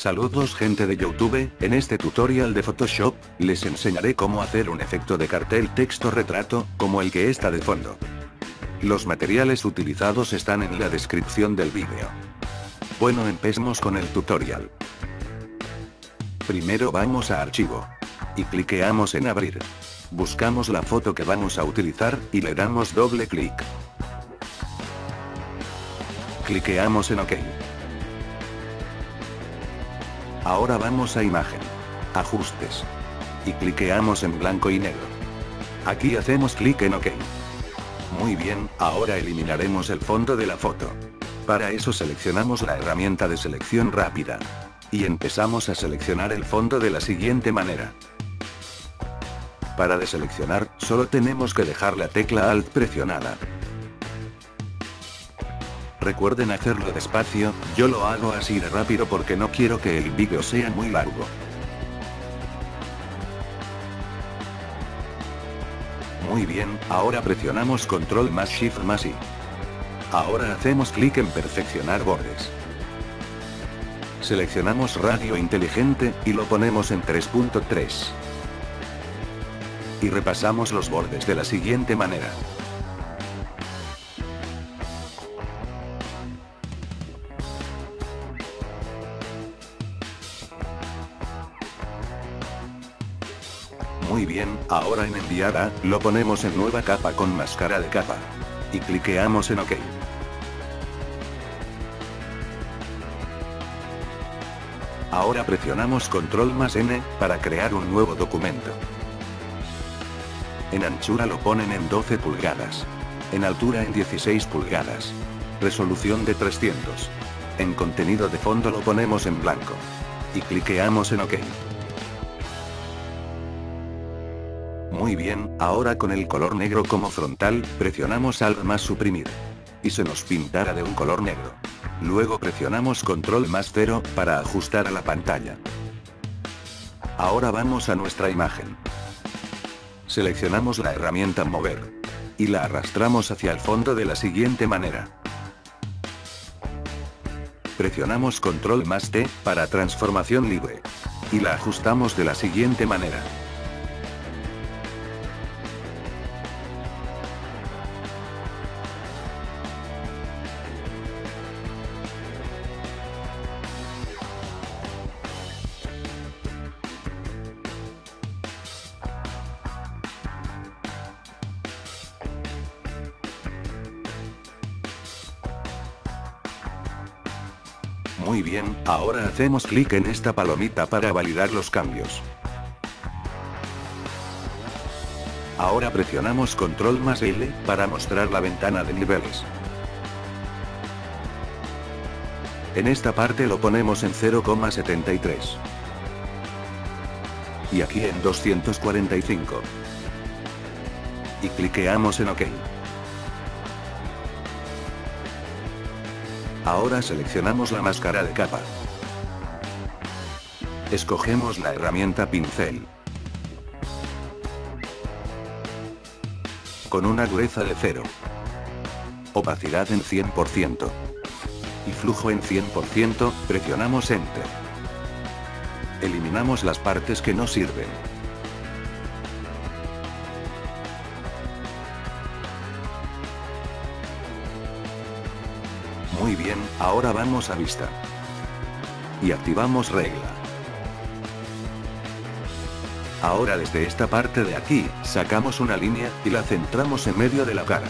Saludos gente de Youtube, en este tutorial de Photoshop, les enseñaré cómo hacer un efecto de cartel texto retrato, como el que está de fondo. Los materiales utilizados están en la descripción del vídeo. Bueno empecemos con el tutorial. Primero vamos a archivo. Y cliqueamos en abrir. Buscamos la foto que vamos a utilizar, y le damos doble clic. Cliqueamos en OK. Ahora vamos a imagen. Ajustes. Y cliqueamos en blanco y negro. Aquí hacemos clic en OK. Muy bien, ahora eliminaremos el fondo de la foto. Para eso seleccionamos la herramienta de selección rápida. Y empezamos a seleccionar el fondo de la siguiente manera. Para deseleccionar, solo tenemos que dejar la tecla Alt presionada. Recuerden hacerlo despacio, yo lo hago así de rápido porque no quiero que el vídeo sea muy largo. Muy bien, ahora presionamos control más shift más I. Ahora hacemos clic en perfeccionar bordes. Seleccionamos radio inteligente, y lo ponemos en 3.3. Y repasamos los bordes de la siguiente manera. Ahora en enviar a, lo ponemos en nueva capa con máscara de capa. Y cliqueamos en OK. Ahora presionamos control más N, para crear un nuevo documento. En anchura lo ponen en 12 pulgadas. En altura en 16 pulgadas. Resolución de 300. En contenido de fondo lo ponemos en blanco. Y cliqueamos en OK. Muy bien, ahora con el color negro como frontal, presionamos Alt más suprimir. Y se nos pintará de un color negro. Luego presionamos Control más 0, para ajustar a la pantalla. Ahora vamos a nuestra imagen. Seleccionamos la herramienta Mover. Y la arrastramos hacia el fondo de la siguiente manera. Presionamos Control más T, para transformación libre. Y la ajustamos de la siguiente manera. Muy bien, ahora hacemos clic en esta palomita para validar los cambios. Ahora presionamos control más L, para mostrar la ventana de niveles. En esta parte lo ponemos en 0,73. Y aquí en 245. Y cliqueamos en OK. Ahora seleccionamos la máscara de capa. Escogemos la herramienta pincel. Con una dureza de 0. Opacidad en 100%. Y flujo en 100%, presionamos Enter. Eliminamos las partes que no sirven. Ahora vamos a vista. Y activamos regla. Ahora desde esta parte de aquí, sacamos una línea, y la centramos en medio de la cara.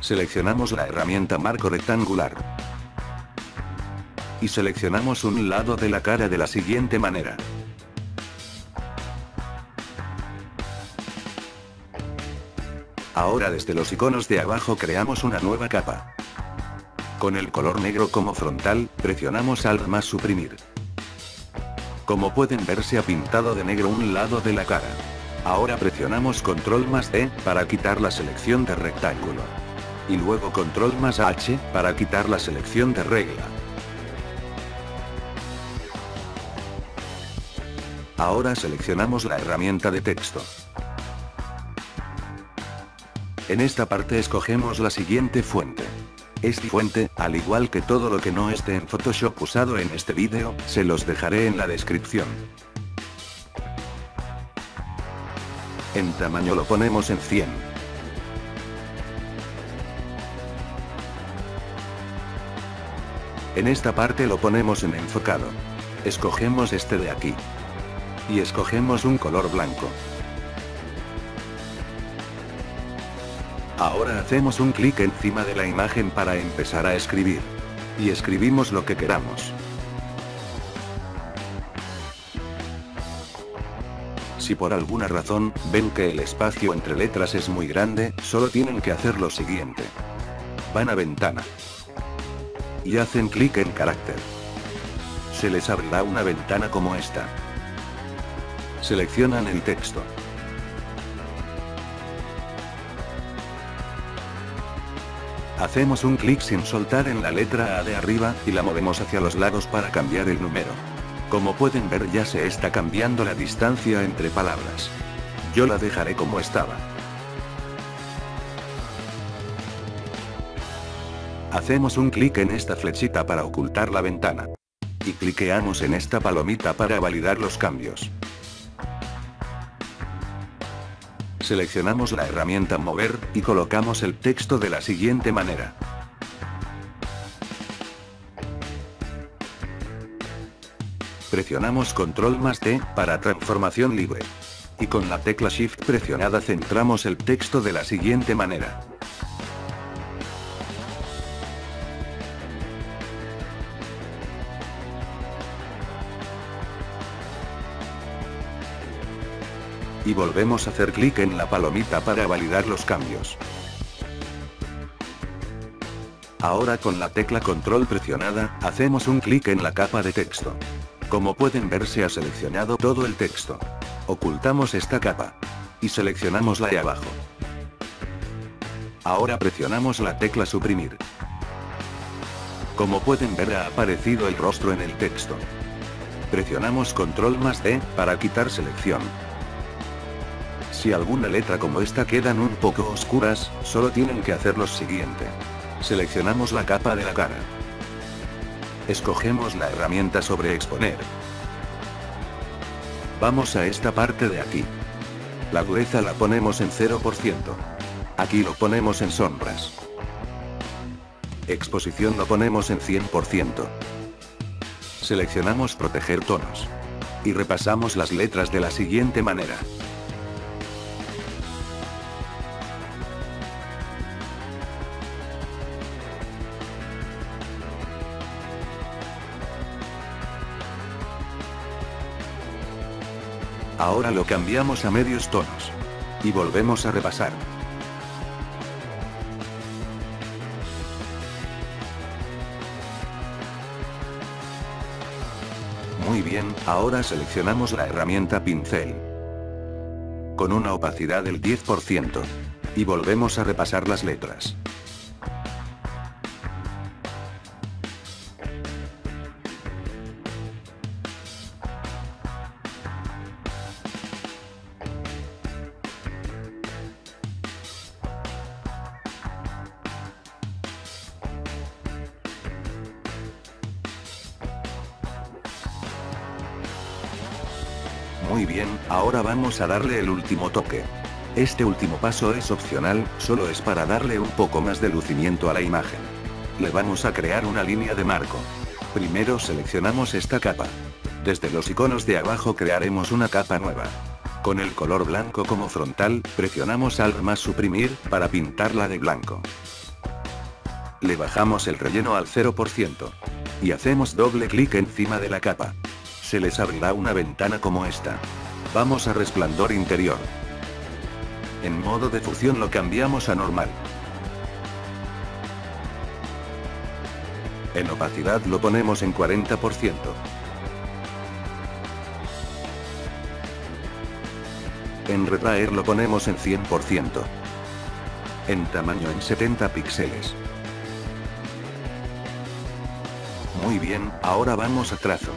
Seleccionamos la herramienta marco rectangular. Y seleccionamos un lado de la cara de la siguiente manera. Ahora desde los iconos de abajo creamos una nueva capa. Con el color negro como frontal, presionamos Alt más suprimir. Como pueden ver se ha pintado de negro un lado de la cara. Ahora presionamos Control más D, para quitar la selección de rectángulo. Y luego Control más H, para quitar la selección de regla. Ahora seleccionamos la herramienta de texto. En esta parte escogemos la siguiente fuente. Esta fuente, al igual que todo lo que no esté en Photoshop usado en este vídeo, se los dejaré en la descripción. En tamaño lo ponemos en 100. En esta parte lo ponemos en enfocado. Escogemos este de aquí. Y escogemos un color blanco. Ahora hacemos un clic encima de la imagen para empezar a escribir. Y escribimos lo que queramos. Si por alguna razón, ven que el espacio entre letras es muy grande, solo tienen que hacer lo siguiente. Van a ventana. Y hacen clic en carácter. Se les abrirá una ventana como esta. Seleccionan el texto. Hacemos un clic sin soltar en la letra A de arriba, y la movemos hacia los lados para cambiar el número. Como pueden ver ya se está cambiando la distancia entre palabras. Yo la dejaré como estaba. Hacemos un clic en esta flechita para ocultar la ventana. Y cliqueamos en esta palomita para validar los cambios. Seleccionamos la herramienta Mover, y colocamos el texto de la siguiente manera. Presionamos Control más T, para transformación libre. Y con la tecla Shift presionada centramos el texto de la siguiente manera. Y volvemos a hacer clic en la palomita para validar los cambios. Ahora con la tecla control presionada, hacemos un clic en la capa de texto. Como pueden ver se ha seleccionado todo el texto. Ocultamos esta capa. Y seleccionamos la de abajo. Ahora presionamos la tecla suprimir. Como pueden ver ha aparecido el rostro en el texto. Presionamos control más D, para quitar selección. Si alguna letra como esta quedan un poco oscuras, solo tienen que hacer lo siguiente. Seleccionamos la capa de la cara. Escogemos la herramienta sobre exponer. Vamos a esta parte de aquí. La dureza la ponemos en 0%. Aquí lo ponemos en sombras. Exposición lo ponemos en 100%. Seleccionamos proteger tonos. Y repasamos las letras de la siguiente manera. Ahora lo cambiamos a medios tonos. Y volvemos a repasar. Muy bien, ahora seleccionamos la herramienta pincel. Con una opacidad del 10%. Y volvemos a repasar las letras. Bien, ahora vamos a darle el último toque. Este último paso es opcional, solo es para darle un poco más de lucimiento a la imagen. Le vamos a crear una línea de marco. Primero seleccionamos esta capa. Desde los iconos de abajo crearemos una capa nueva. Con el color blanco como frontal, presionamos Alt más suprimir, para pintarla de blanco. Le bajamos el relleno al 0%. Y hacemos doble clic encima de la capa se les abrirá una ventana como esta. Vamos a resplandor interior. En modo de fusión lo cambiamos a normal. En opacidad lo ponemos en 40%. En retraer lo ponemos en 100%. En tamaño en 70 píxeles. Muy bien, ahora vamos a trazo.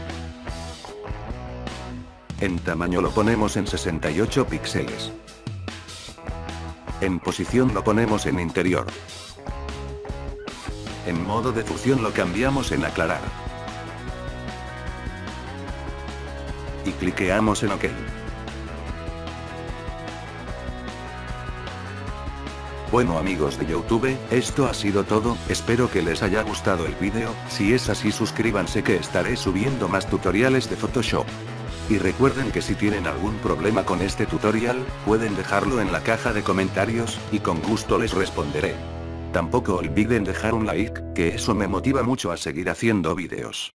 En tamaño lo ponemos en 68 píxeles. En posición lo ponemos en interior. En modo de fusión lo cambiamos en aclarar. Y cliqueamos en OK. Bueno amigos de Youtube, esto ha sido todo, espero que les haya gustado el vídeo, si es así suscríbanse que estaré subiendo más tutoriales de Photoshop. Y recuerden que si tienen algún problema con este tutorial, pueden dejarlo en la caja de comentarios, y con gusto les responderé. Tampoco olviden dejar un like, que eso me motiva mucho a seguir haciendo vídeos.